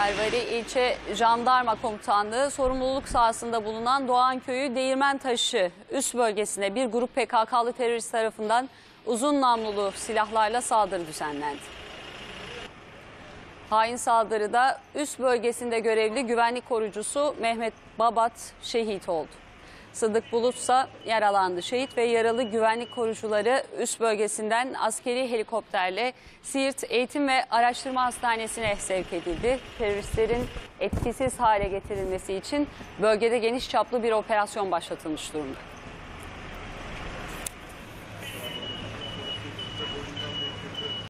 Pervari İlçe Jandarma Komutanlığı sorumluluk sahasında bulunan Doğan Köyü Değirmentaşı üst bölgesine bir grup PKK'lı terörist tarafından uzun namlulu silahlarla saldırı düzenlendi. Hain saldırıda üst bölgesinde görevli güvenlik korucusu Mehmet Babat şehit oldu. Sıddık Bulut ise yaralandı. Şehit ve yaralı güvenlik korucuları üst bölgesinden askeri helikopterle Siirt Eğitim ve Araştırma Hastanesi'ne sevk edildi. Teröristlerin etkisiz hale getirilmesi için bölgede geniş çaplı bir operasyon başlatılmış durumda.